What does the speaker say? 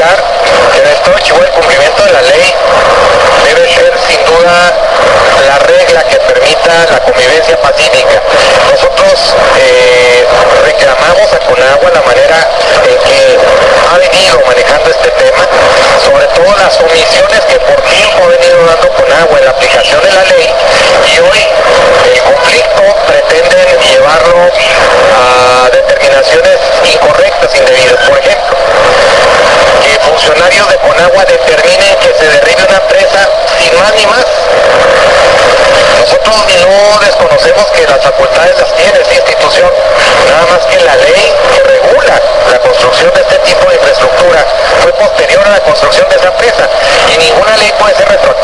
que en el Chihuahua el cumplimiento de la ley debe ser sin duda la regla que permita la convivencia pacífica. desconocemos que las facultades las tiene esta institución, nada más que la ley que regula la construcción de este tipo de infraestructura fue posterior a la construcción de esa presa y ninguna ley puede ser retroactiva.